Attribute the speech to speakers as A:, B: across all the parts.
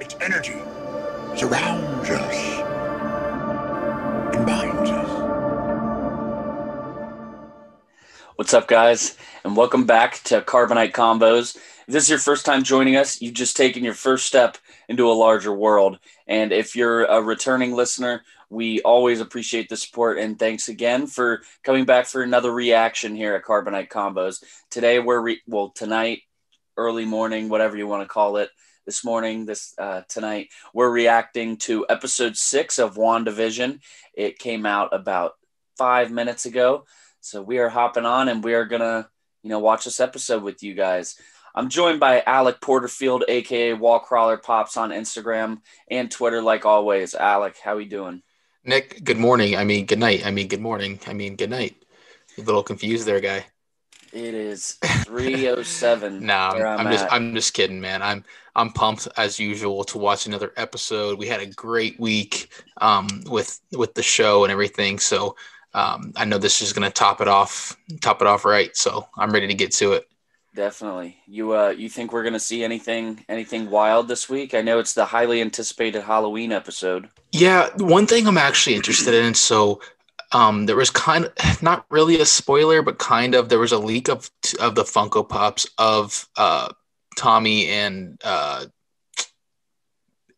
A: Its energy surrounds us and binds us.
B: What's up, guys? And welcome back to Carbonite Convos. If this is your first time joining us, you've just taken your first step into a larger world. And if you're a returning listener, we always appreciate the support and thanks again for coming back for another reaction here at Carbonite Convos. Today, we're re- well, tonight, early morning, whatever you want to call it, this morning, this uh, tonight, we're reacting to episode six of WandaVision. It came out about five minutes ago. So we are hopping on and we are gonna, you know, watch this episode with you guys. I'm joined by Alec Porterfield, aka Wallcrawler Pops on Instagram and Twitter, like always. Alec, how are we doing?
C: Nick, good morning. I mean, good night. I mean, good morning. I mean, good night. A little confused there, guy.
B: It is 307.
C: no, I'm,
B: I'm
C: I'm just. I'm just kidding, man. I'm I'm pumped as usual to watch another episode. We had a great week um, with with the show and everything. So um, I know this is gonna top it off, top it off right. So I'm ready to get to it.
B: Definitely. You uh you think we're gonna see anything anything wild this week? I know it's the highly anticipated Halloween episode.
C: Yeah, one thing I'm actually interested in. So, um, there was kind of not really a spoiler, but kind of there was a leak of of the Funko Pops of uh, Tommy and uh,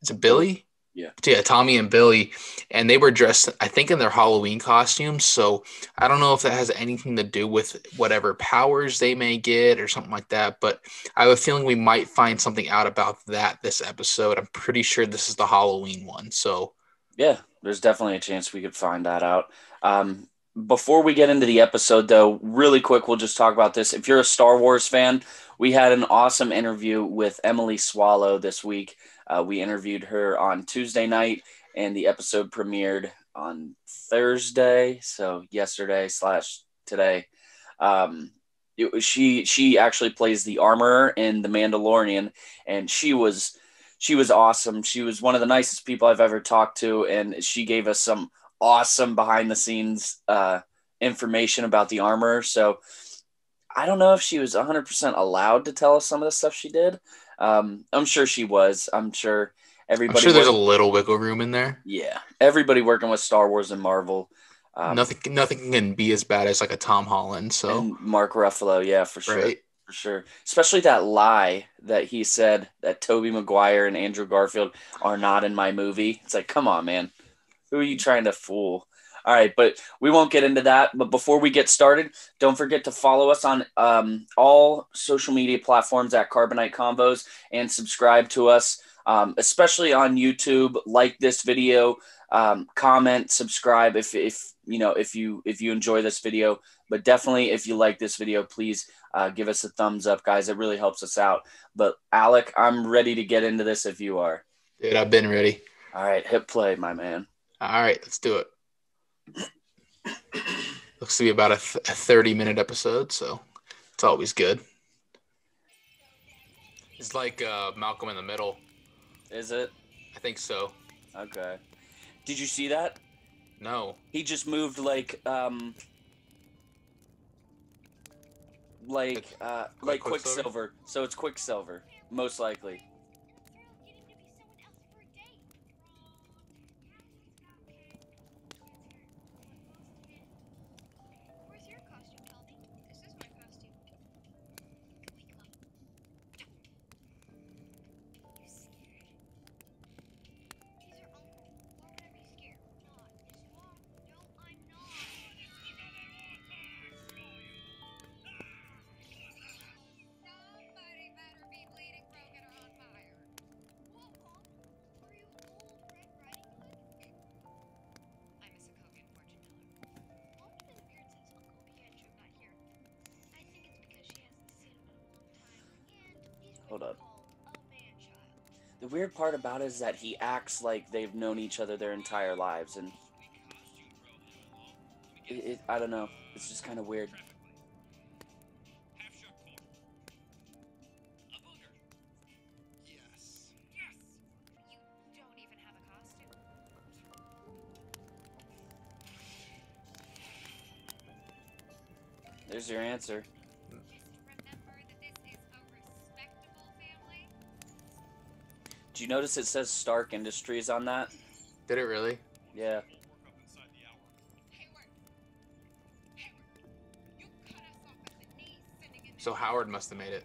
C: is it Billy?
B: Yeah.
C: yeah, Tommy and Billy, and they were dressed, I think, in their Halloween costumes. So I don't know if that has anything to do with whatever powers they may get or something like that. But I have a feeling we might find something out about that this episode. I'm pretty sure this is the Halloween one. So
B: Yeah, there's definitely a chance we could find that out. Um, before we get into the episode, though, really quick, we'll just talk about this. If you're a Star Wars fan, we had an awesome interview with Emily Swallow this week. Uh, we interviewed her on Tuesday night, and the episode premiered on Thursday, so yesterday slash today. Um, it she she actually plays the armorer in The Mandalorian, and she was she was awesome. She was one of the nicest people I've ever talked to, and she gave us some awesome behind the scenes uh, information about the armor. So I don't know if she was 100% allowed to tell us some of the stuff she did. Um, I'm sure she was. I'm sure everybody.
C: I'm sure there's a little wiggle room in there.
B: yeah, everybody working with Star Wars and Marvel. Um,
C: nothing, nothing can be as bad as like a Tom Holland. So
B: and Mark Ruffalo, yeah, for sure.
C: right,
B: for sure. Especially that lie that he said that Tobey Maguire and Andrew Garfield are not in my movie. It's like, come on, man. Who are you trying to fool? All right, but we won't get into that. But before we get started, don't forget to follow us on um, all social media platforms at Carbonite Convos and subscribe to us, um, especially on YouTube. Like this video, um, comment, subscribe if if you know if you if you enjoy this video. But definitely, if you like this video, please uh, give us a thumbs up, guys. It really helps us out. But Alec, I'm ready to get into this if you are.
C: dude, I've been ready.
B: All right, hit play, my man.
C: All right, let's do it. Looks to be about a, th- a 30 minute episode, so it's always good. It's like uh, Malcolm in the Middle.
B: Is it?
C: I think so.
B: Okay. Did you see that?
C: No.
B: He just moved like um like uh like
C: Quick- Quicksilver?
B: Quicksilver. So it's Quicksilver, most likely. The weird part about it is that he acts like they've known each other their entire lives and it, it I don't know. It's just kind of weird. There's your answer. Do you notice it says Stark Industries on that?
C: Did it really?
B: Yeah.
D: We'll work up inside the hour.
E: Hayward! Hayward! You cut us off at the knees sitting in
C: So Howard must have made it.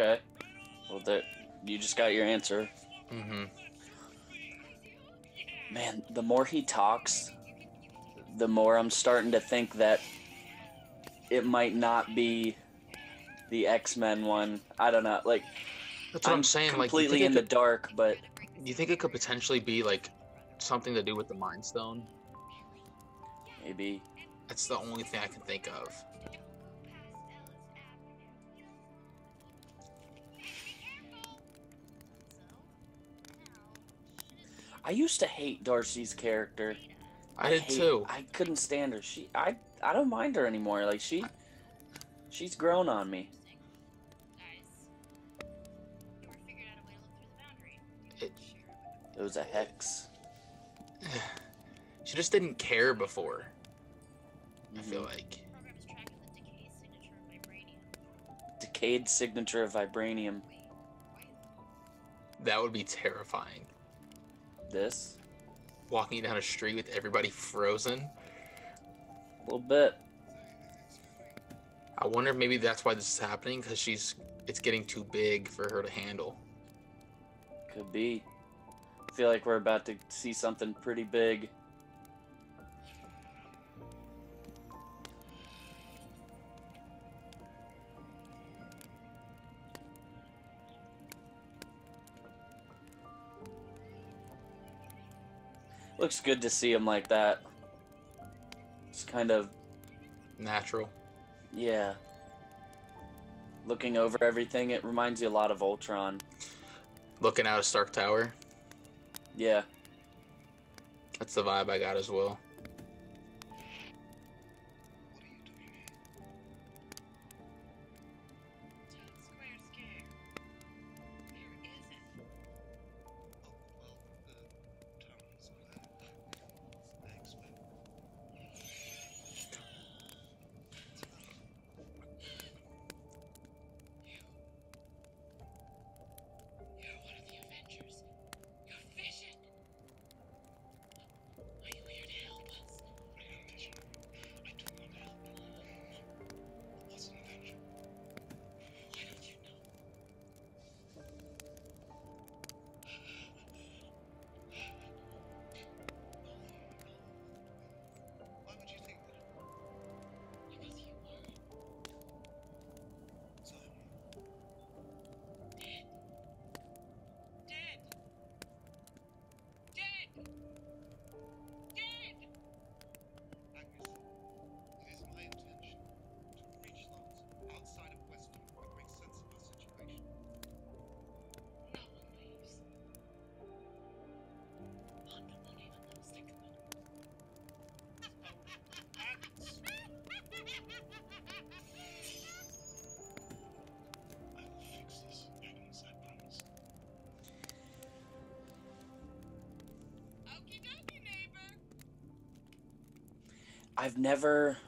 B: Okay. Well, there, you just got your answer.
C: Mm-hmm.
B: Man, the more he talks, the more I'm starting to think that it might not be the X Men one. I don't know. Like,
C: That's what I'm, saying. Like, you
B: completely
C: think,
B: in
C: it
B: the dark, but
C: you think it could potentially be like something to do with the Mind Stone?
B: maybe.
C: That's the only thing I can think of.
B: I used to hate Darcy's character.
C: I did
B: hate-
C: too.
B: I couldn't stand her. She, I, I don't mind her anymore. Like she, she's grown on me.
E: Guys, you were figured out a way to look through the boundary.
C: It-
B: It was a hex.
C: She just didn't care before. I feel
B: Mhm.
C: like.
E: program is tracking the decay signature of vibranium.
B: Decayed signature of vibranium.
E: Wait, why is
C: That would be terrifying.
B: This,
C: Walking down a street with everybody frozen.
B: a little bit.
C: I wonder if maybe that's why this is happening because she's it's getting too big for her to handle.
B: Could be. I feel like we're about to see something pretty big. Looks good to see him like that. It's kind of,
C: Natural.
B: yeah. Looking over everything, it reminds you a lot of Ultron.
C: Looking out of Stark Tower.
B: Yeah.
C: That's the vibe I got as well.
B: I've never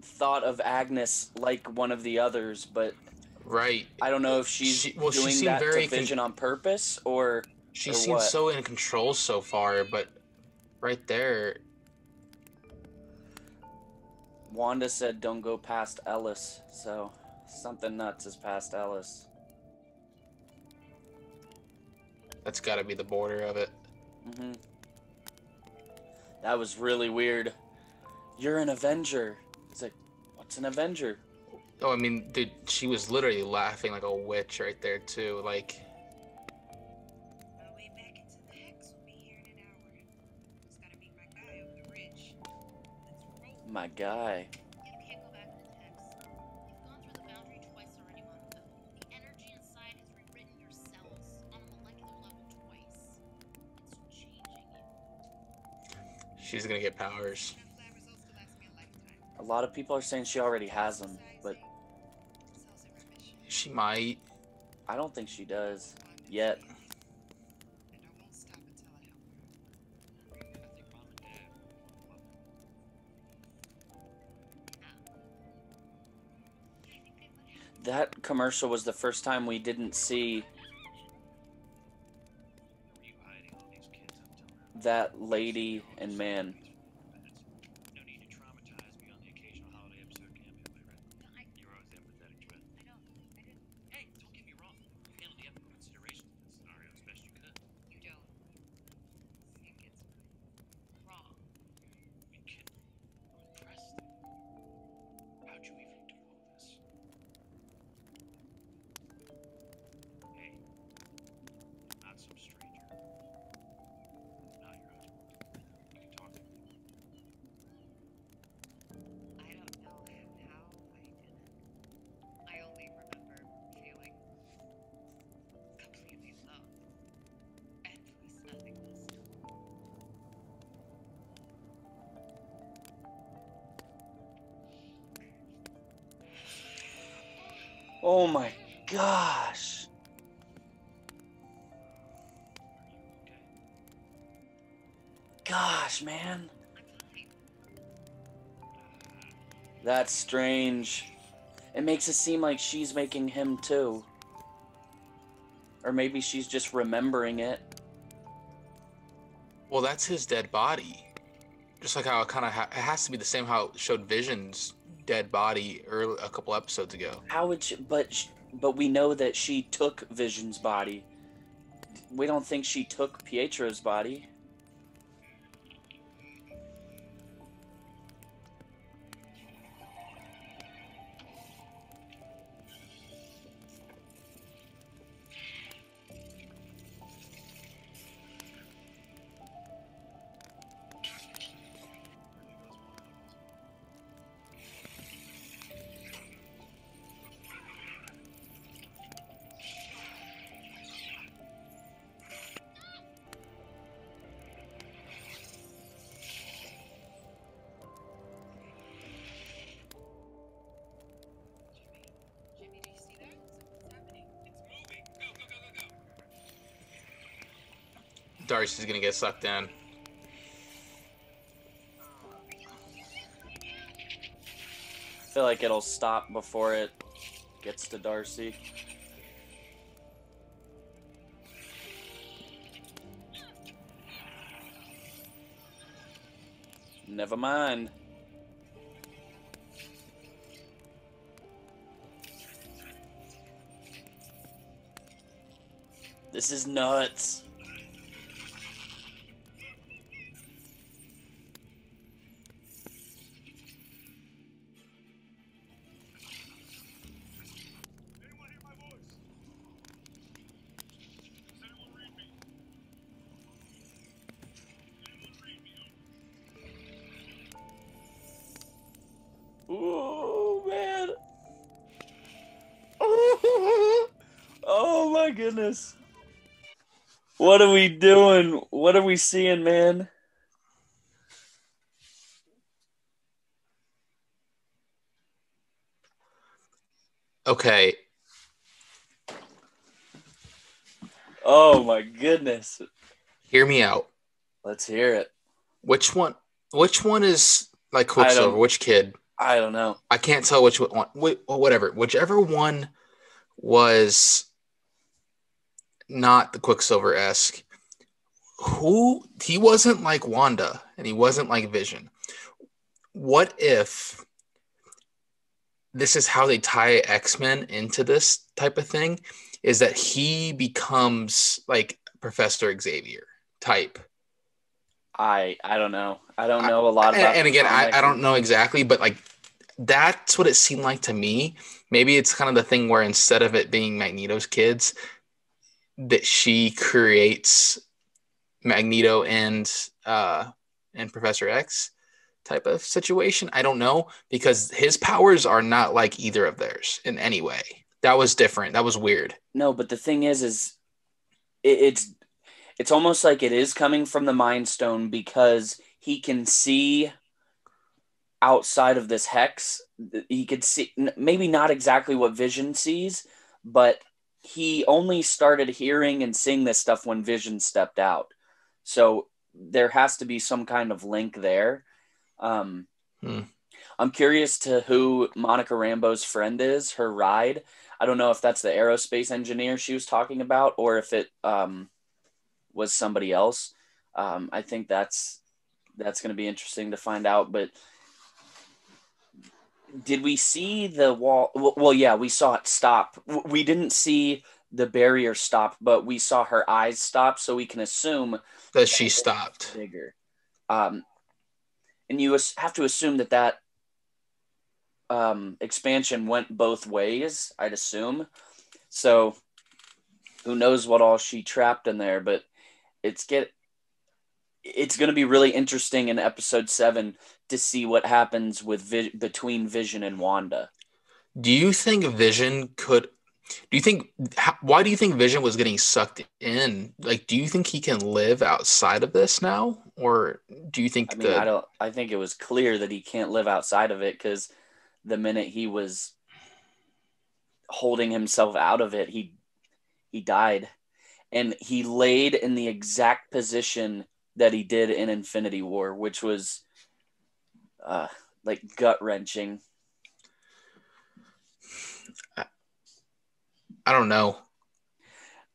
B: thought of Agnes like one of the others, but
C: Right.
B: I don't know if she's
C: She- well,
B: doing
C: seemed
B: that
C: very
B: to Vision on purpose or
C: She
B: Or
C: seems
B: what?
C: so in control so far, but right there.
B: Wanda said don't go past Ellis, so something nuts is past Ellis.
C: That's got to be the border of it.
B: hmm That was really weird. You're an Avenger. It's like, what's an Avenger?
C: Oh, I mean, dude, she was literally laughing like a witch right there too. Like,
F: My way back into the hex will be here in an hour. Just gotta meet my guy over the ridge. Let's roll.
B: My guy.
E: You can't go back into the hex. You've gone through the boundary twice already, Monica. The energy inside has rewritten your cells on a molecular level twice. It's changing you.
C: she's gonna get powers.
F: A
B: lot of people are saying she already has them, but
F: Cells in remission.
C: She might.
B: I don't think she does yet.
F: And I won't stop until I help her.
D: I think mom and dad will love it.
E: I think they would have.
B: That commercial was the first time we didn't see
D: Where were you hiding all these kids up till now?
B: that lady and man. Oh my gosh. Gosh, man. That's strange. It makes it seem like she's making him too. Or maybe she's just remembering it.
C: Well, that's his dead body. Just like how it kind of ha- it has to be the same how it showed Vision's dead body early, a couple episodes ago.
B: How would she, but but we know that she took Vision's body. We don't think she took Pietro's body.
C: Darcy's gonna get sucked in.
B: I feel like it'll stop before it gets to Darcy. Never mind. This is nuts. Goodness. What are we doing? What are we seeing, man?
C: Okay,
B: Oh my goodness.
C: hear me out.
B: Let's hear it.
C: Which one? Which one is like Quicksilver? Which kid?
B: I don't know.
C: I can't tell which one. wh- Whatever. Whichever one was not the Quicksilver esque. who he wasn't like Wanda and he wasn't like Vision. What if this is how they tie X-Men into this type of thing is that he becomes like Professor Xavier type.
B: I I don't know. I don't know a lot
C: And,
B: about.
C: and
B: the
C: again, I. I don't know exactly, but like that's what it seemed like to me. Maybe it's kind of the thing where instead of it being Magneto's kids, that she creates Magneto and uh and Professor X type of situation. I don't know because his powers are not like either of theirs in any way. That was different. That was weird.
B: No, but the thing is, is it, it's it's almost like it is coming from the Mind Stone because he can see outside of this hex. He could see maybe not exactly what Vision sees, but he only started hearing and seeing this stuff when Vision stepped out. So there has to be some kind of link there. Um,
C: Hmm.
B: I'm curious to who Monica Rambeau's friend is, her ride. I don't know if that's the aerospace engineer she was talking about or if it um, was somebody else. Um, I think that's that's going to be interesting to find out. But did we see the wall? Well, yeah, we saw it stop. We didn't see the barrier stop, but we saw her eyes stop, so we can assume
C: That she stopped.
B: bigger. Um, and you have to assume that that um, expansion went both ways, I'd assume. So who knows what all she trapped in there, but it's get it's going to be really interesting in episode 7 to see what happens with vi- between Vision and Wanda.
C: Do you think Vision could? Do you think? how- Why do you think Vision was getting sucked in? Like, do you think he can live outside of this now, or do you think
B: I mean,
C: the
B: I don't. I think it was clear that he can't live outside of it because the minute he was holding himself out of it, he he died, and he laid in the exact position that he did in Infinity War, which was uh, like gut wrenching.
C: I don't know.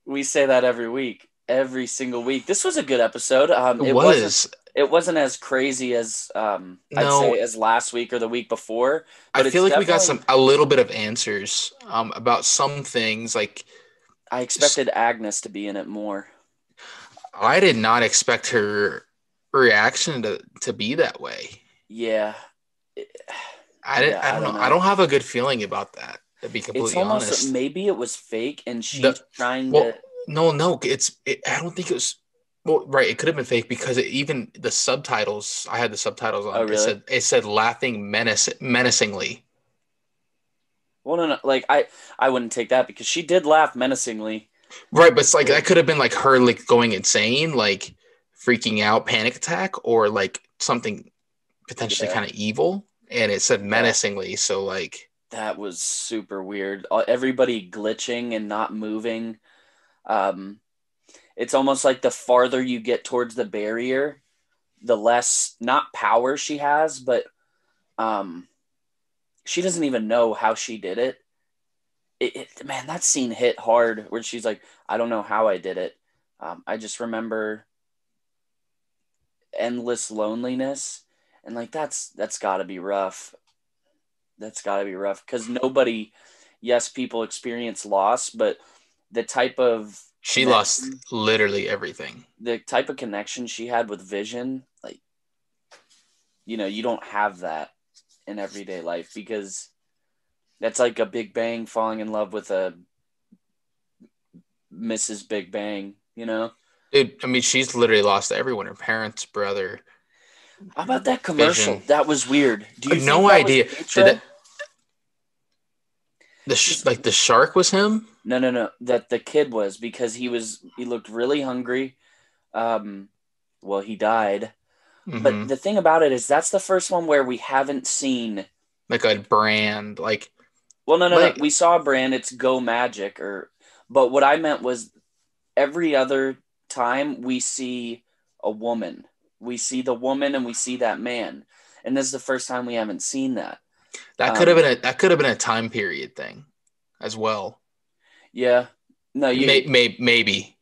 B: We say that every week, every single week. This was a good episode. Um,
C: It,
B: it wasn't it wasn't as crazy as um
C: No.
B: I'd say as last week or the week before.
C: I feel like we got some a little bit of answers um, about some things. Like
B: I expected Agnes to be in it more.
C: I did not expect her reaction to to be that way.
B: Yeah.
C: I didn't.
B: Yeah,
C: I
B: I
C: don't know.
B: don't
C: I
B: know.
C: don't have a good feeling about that. To be completely
B: It's almost
C: honest.
B: maybe it was fake and she's
C: The-
B: trying
C: well,
B: to
C: No, no, it's. It, I don't think it was. Well, right, it could have been fake because it, even the subtitles. I had the subtitles on.
B: Oh,
C: It said it said laughing menace menacingly.
B: Well no no like I I wouldn't take that because she did laugh menacingly.
C: Right, but it's like that could have been like her like going insane, like freaking out, panic attack, or like something potentially
B: Yeah.
C: kind of evil. And it said menacingly, so like
B: That was super weird. Uh, Everybody glitching and not moving. Um it's almost like the farther you get towards the barrier, the less not power she has, but um she doesn't even know how she did it. It, it man, that scene hit hard where she's like, I don't know how I did it. Um, I just remember endless loneliness and like that's that's got to be rough. That's got to be rough cuz nobody yes, people experience loss, but the type of
C: she lost literally everything.
B: the type of connection she had with vision like you know you don't have that in everyday life because that's like a big bang falling in love with a mrs big bang you know
C: Dude, I mean, she's literally lost everyone. Her parents, brother.
B: how about that commercial
C: Vision.
B: that was weird do you
C: no idea. Did that, the sh- like the shark was him?
B: no no no that the kid was because he was he looked really hungry um well he died
C: Mhm.
B: but the thing about it is that's the first one where we haven't seen
C: like a brand, like
B: Well, no, no,
C: Like-
B: no. We saw a brand. It's Yo-Magic, or but what I meant was every other time we see a woman, we see the woman and we see that man, and this is the first time we haven't seen that.
C: that
B: Um,
C: could have been a that could have been a time period thing, as well.
B: Yeah, no, you.
C: May, may, maybe.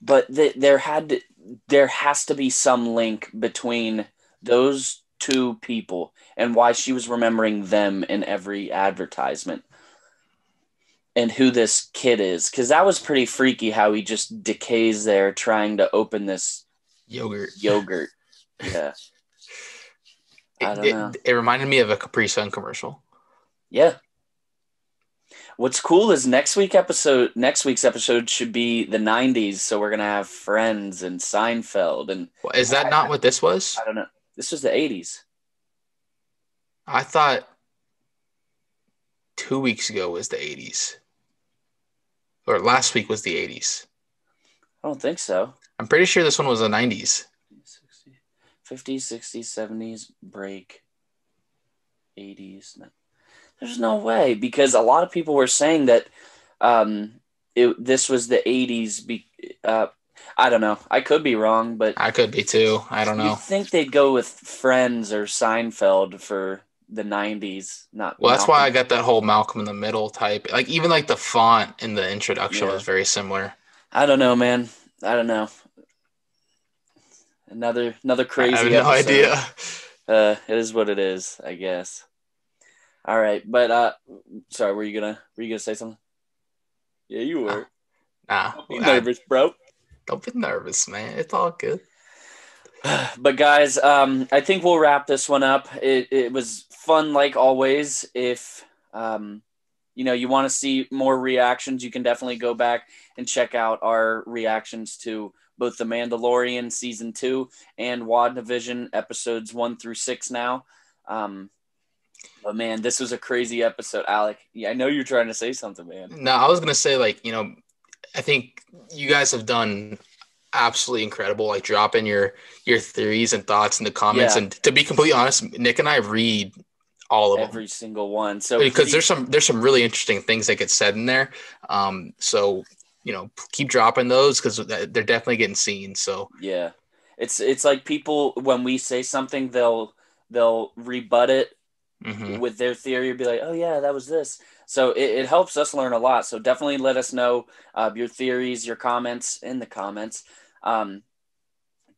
B: but th- there had to there has to be some link between those two people and why she was remembering them in every advertisement and who this kid is because that was pretty freaky how he just decays there trying to open this
C: Yogurt.
B: yogurt yeah I
C: It,
B: don't
C: it-
B: know.
C: it reminded me of a Capri Sun commercial.
B: Yeah. What's cool is next week episode next week's episode should be the 90s so we're going to have Friends and Seinfeld and
C: Well, Is that not what this was?
B: I don't know. This was the 80s.
C: I thought two weeks ago was the 80s. Or last week was the 80s.
B: I don't think so.
C: I'm pretty sure this one was the 90s.
B: 60, 50s, 60s, 70s, break, 80s. No. There's no way because a lot of people were saying that um, it, this was the 80s. Be, uh, I don't know. I could be wrong, but
C: I could be too. I don't know.
B: Think they'd go with Friends or Seinfeld for the 90s. Not
C: Well, that's why I got that whole Malcolm in the Middle type. Like even like the font in the introduction
B: Yeah.
C: was very similar.
B: I don't know, man. I don't know. Another another crazy.
C: I have no idea.
B: Uh, it is what it is, I guess. All right, but uh, sorry, were you gonna were you gonna say something? Yeah, you were.
C: Nah, I-
B: nervous, bro.
C: Don't be nervous, man. It's all good.
B: but guys, um, I think we'll wrap this one up. It, it was fun, like always. If um, you know you want to see more reactions, you can definitely go back and check out our reactions to both The Mandalorian season two and WandaVision episodes one through six. Now, um, but man, this was a crazy episode, Alec. Yeah, I know you're trying to say something, man.
C: No, I was gonna say like you know, I think you guys have done absolutely incredible. Like dropping your your theories and thoughts in the comments.
B: Yeah.
C: And to be completely honest, Nick and I read all of
B: Every
C: them
B: single one. So
C: because
B: please-
C: there's some there's some really interesting things that get said in there. Um, so you know, keep dropping those because they're definitely getting seen. So
B: Yeah. It's it's like people when we say something they'll they'll rebut it
C: mhm.
B: with their theory be like, "Oh yeah, that was this." So it, it helps us learn a lot. So definitely let us know uh, your theories, your comments in the comments. Um,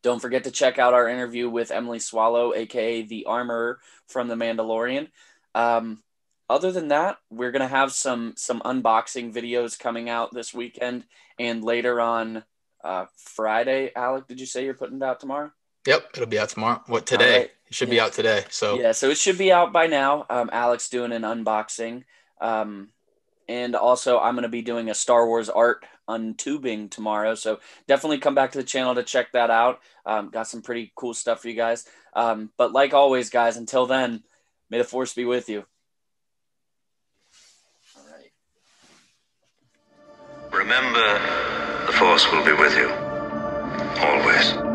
B: don't forget to check out our interview with Emily Swallow, aka the Armorer from The Mandalorian. Um, other than that, we're gonna have some some unboxing videos coming out this weekend and later on uh, Friday. Alec, did you say you're putting it out tomorrow?
C: Yep, it'll be out tomorrow. What today?
B: right.
C: It should be out today. So
B: Yeah, so it should be out by now. Um, Alex doing an unboxing. Um, and also, I'm going to be doing a Star Wars art untubing tomorrow. So definitely come back to the channel to check that out. Um, got some pretty cool stuff for you guys. Um, but like always, guys, until then, may the force be with you. All right.
G: Remember, the Force will be with you. Always.